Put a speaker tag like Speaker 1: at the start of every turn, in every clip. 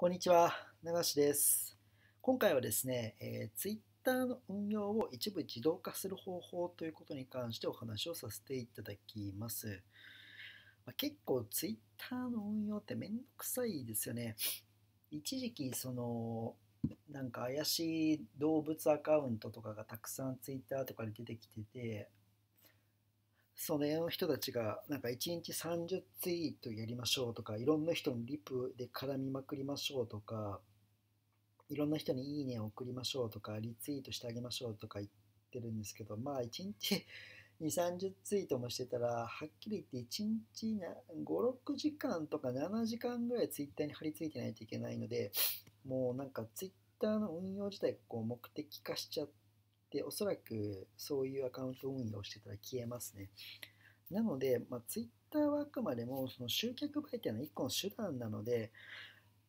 Speaker 1: こんにちは、流しです。今回はですね、えー、Twitter の運用を一部自動化する方法ということに関してお話をさせていただきます。まあ、結構 Twitter の運用ってめんどくさいですよね。一時期そのなんか怪しい動物アカウントとかがたくさん Twitter とかで出てきててそれの人たちがなんか1日30ツイートやりましょうとかいろんな人にリプで絡みまくりましょうとかいろんな人にいいねを送りましょうとかリツイートしてあげましょうとか言ってるんですけどまあ1日2、30ツイートもしてたらはっきり言って1日5、6時間とか7時間ぐらいツイッターに貼り付いてないといけないのでもうなんかツイッターの運用自体こう目的化しちゃってで、おそらくそういうアカウント運用してたら消えますね。なので、まあ、Twitter はあくまでもその集客媒体の一個の手段なので、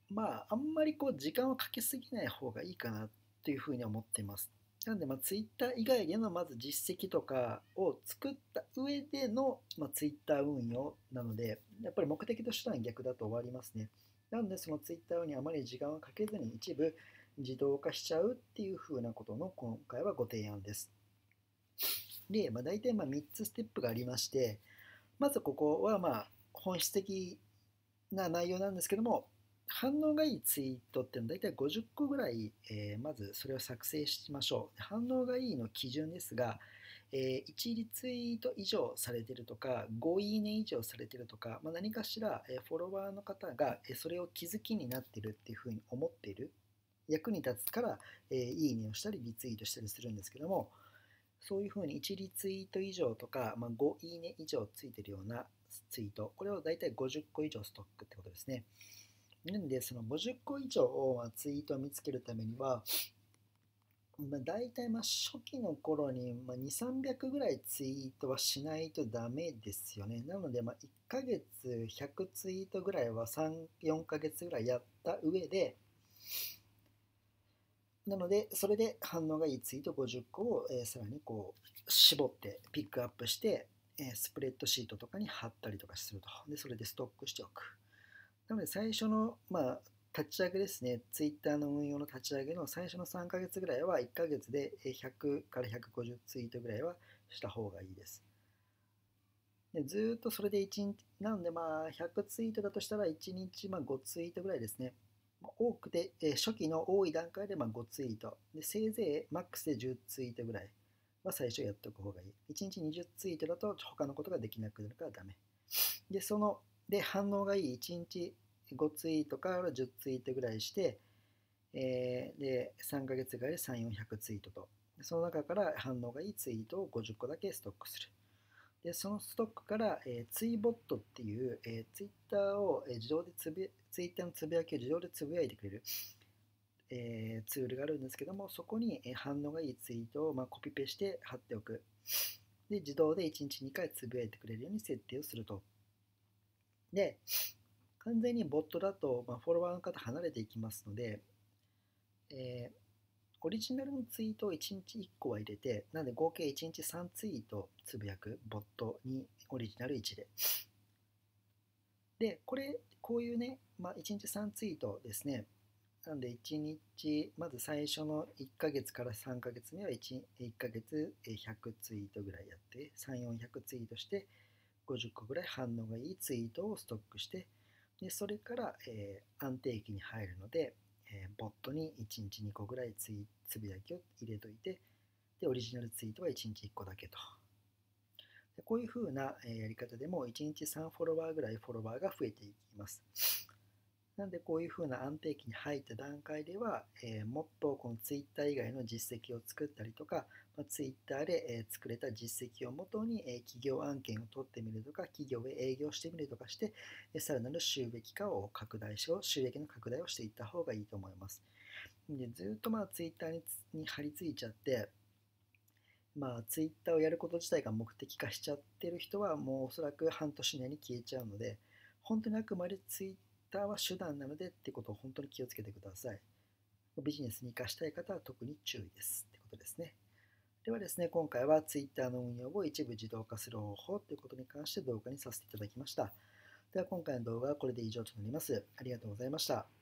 Speaker 1: まあ、あんまりこう時間をかけすぎない方がいいかなというふうに思っています。なので、まあ、Twitter 以外でのまず実績とかを作った上での、まあ、Twitter 運用なので、やっぱり目的と手段逆だと終わりますね。なので、その Twitter にあまり時間をかけずに一部自動化しちゃうっていう風なことの今回はご提案です。で、まあ、大体まあ3つステップがありまして、まずここはまあ本質的な内容なんですけども、反応がいいツイートっていうのは大体50個ぐらい、えー、まずそれを作成しましょう。反応がいいの基準ですが、えー、1リツイート以上されてるとか、5いいね以上されてるとか、まあ、何かしら、え、フォロワーの方が、えそれを気づきになってるっていうふうに思っている役に立つから、えー、いいねをしたりリツイートしたりするんですけどもそういうふうに1リツイート以上とか、まあ、5いいね以上ついてるようなツイートこれを大体50個以上ストックってことですねなんでその50個以上をツイートを見つけるためにはまあ、大体まあ初期の頃にま2、300ぐらいツイートはしないとダメですよね。なのでま1ヶ月100ツイートぐらいは3、4ヶ月ぐらいやった上で、なので、それで反応がいいツイート50個を、え、さらにこう絞ってピックアップして、え、スプレッドシートとかに貼ったりとかすると。で、それでストックしておく。なので、最初の、まあ、立ち上げですね、ツイッターの運用の立ち上げの最初の3ヶ月ぐらいは、1ヶ月で100から150ツイートぐらいはした方がいいです。でずっとそれで1日、なのでまあ100ツイートだとしたら1日まあ5ツイートぐらいですね。多くて、え初期の多い段階でま5ツイートで、せいぜいマックスで10ツイートぐらいは最初やっておく方がいい。1日20ツイートだと他のことができなくなるからダメ。で、その、で、反応がいい1日5ツイートから10ツイートぐらいして、えー、で、3ヶ月ぐらいで3、400ツイートと。その中から反応がいいツイートを50個だけストックする。で、そのストックから、えー、ツイボットっていう、えー、ツイッターを、えー、自動でつぶツイッターのつぶやきを自動でつぶやいてくれる、えー、ツールがあるんですけども、そこに、えー、反応がいいツイートを、まあ、コピペして貼っておく。で、自動で1日2回つぶやいてくれるように設定をすると。で、完全にボットだと、まあ、フォロワーの方離れていきますので、えー、オリジナルのツイートを1日1個は入れて、なので合計1日3ツイートつぶやく、ボットにオリジナル1で。で、これ、こういうね、まあ、1日3ツイートですね。なんで1日、まず最初の1ヶ月から3ヶ月目は 1, 1ヶ月100ツイートぐらいやって、3、400ツイートして、50個ぐらい反応がいいツイートをストックして、でそれから、えー、安定期に入るので、えー、ボットに1日2個ぐらいつつぶやきを入れといて、で、オリジナルツイートは1日1個だけと。でこういうふうなやり方でも1日3フォロワーぐらいフォロワーが増えていきます。なんでこういう風な安定期に入った段階では、えー、もっとこの Twitter 以外の実績を作ったりとか、まあ、Twitter で、えー、作れた実績をもとに、えー、企業案件を取ってみるとか、企業へ営業してみるとかして、え、さらなる収益化を拡大しよう、収益の拡大をしていった方がいいと思います。でずっとまあ Twitter にに張り付いちゃって、まあ、ツイッターをやること自体が目的化しちゃってる人はもうおそらく半年以内に消えちゃうので本当にあくまでツイッターは手段なのでってことを本当に気をつけてください。ビジネスに生かしたい方は特に注意ですってことですね。ではですね今回は Twitter の運用を一部自動化する方法ということに関して動画にさせていただきました。では今回の動画はこれで以上となります。ありがとうございました。